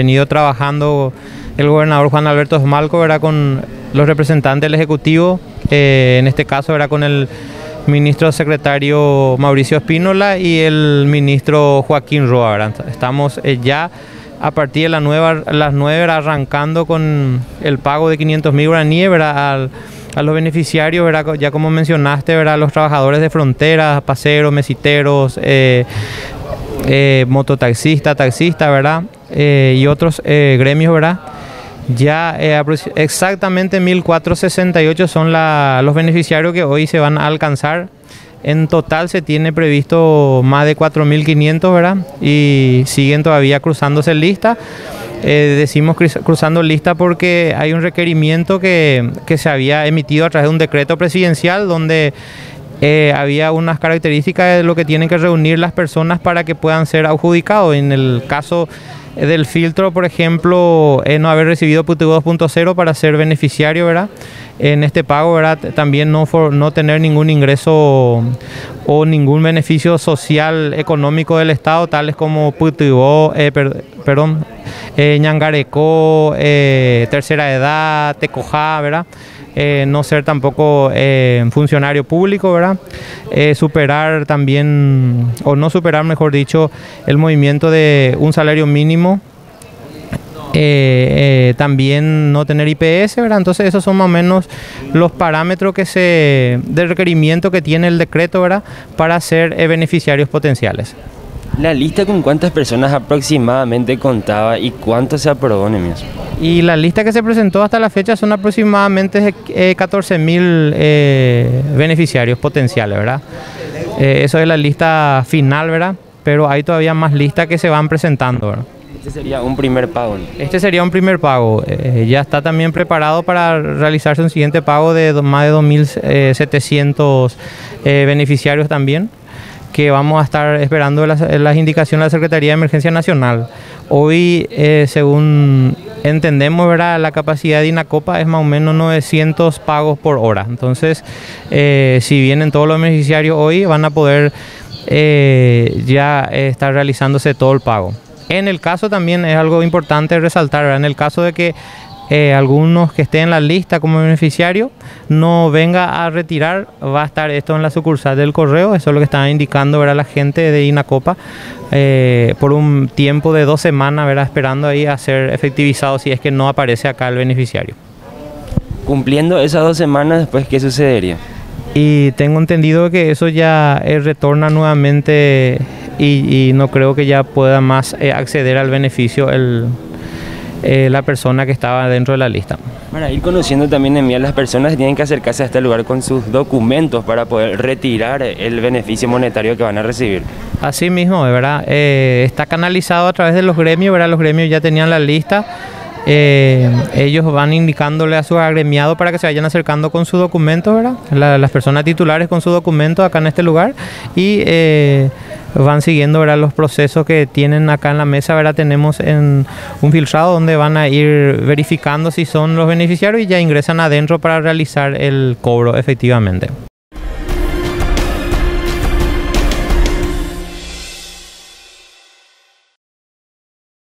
venido trabajando el gobernador Juan Alberto Esmalco ¿verdad? con los representantes del Ejecutivo, eh, en este caso era con el ministro secretario Mauricio Espínola y el ministro Joaquín Roa. Estamos eh, ya a partir de las 9 arrancando con el pago de 500 mil guaraníes a los beneficiarios, ¿verdad? ya como mencionaste, ¿verdad? los trabajadores de fronteras, paseros, mesiteros, eh, eh, mototaxista, taxista, ¿verdad? Eh, y otros eh, gremios, ¿verdad? Ya exactamente 1.468 son los beneficiarios que hoy se van a alcanzar. En total se tiene previsto más de 4.500, ¿verdad? Y siguen todavía cruzándose lista. decimos cruzando lista porque hay un requerimiento que, que se había emitido a través de un decreto presidencial donde eh, había unas características de lo que tienen que reunir las personas para que puedan ser adjudicados. En el caso del filtro, por ejemplo, no haber recibido PUTU 2.0 para ser beneficiario, ¿verdad? En este pago, ¿verdad? También no, no tener ningún ingreso o ningún beneficio social económico del Estado, tales como PUTU, eh, perdón, eh, eh, tercera edad, tecojá, ¿verdad? Eh, no ser tampoco eh, funcionario público, ¿verdad? Superar también, o no superar, mejor dicho, el movimiento de un salario mínimo. También no tener IPS, ¿verdad? Entonces esos son más o menos los parámetros que se, de requerimiento que tiene el decreto, ¿verdad? Para ser beneficiarios potenciales. ¿La lista con cuántas personas aproximadamente contaba y cuánto se aprobó, Nemias? Y la lista que se presentó hasta la fecha son aproximadamente 14 eh, mil eh, beneficiarios potenciales, ¿verdad? Eh, eso es la lista final, ¿verdad? Pero hay todavía más listas que se van presentando, ¿verdad? Este sería un primer pago. Este sería un primer pago. ya está también preparado para realizarse un siguiente pago de más de 2.700 beneficiarios también que vamos a estar esperando las, indicaciones de la Secretaría de Emergencia Nacional. Hoy, eh, según entendemos, ¿verdad? la capacidad de INACOPA es más o menos 900 pagos por hora. Entonces, eh, si vienen todos los beneficiarios hoy, van a poder eh, ya estar realizándose todo el pago. En el caso también es algo importante resaltar, en el caso de que eh, algunos que estén en la lista como beneficiario no venga a retirar, va a estar esto en la sucursal del correo, eso es lo que está indicando ¿verdad? la gente de INACOPA, eh, por un tiempo de dos semanas, ¿verdad? esperando ahí a ser efectivizado si es que no aparece acá el beneficiario. Cumpliendo esas dos semanas, después, ¿qué sucedería? Y tengo entendido que eso ya eh, retorna nuevamente y, no creo que ya pueda más acceder al beneficio el, eh, la persona que estaba dentro de la lista. Para ir conociendo también en mí las personas tienen que acercarse a este lugar con sus documentos para poder retirar el beneficio monetario que van a recibir. Así mismo, de verdad, eh, está canalizado a través de los gremios, ¿verdad? Los gremios ya tenían la lista. Eh, ellos van indicándole a sus agremiados para que se vayan acercando con su documento, ¿verdad? las personas titulares con su documento acá en este lugar y van siguiendo los procesos que tienen acá en la mesa. ¿verdad? Tenemos en un filtrado donde van a ir verificando si son los beneficiarios y ya ingresan adentro para realizar el cobro efectivamente.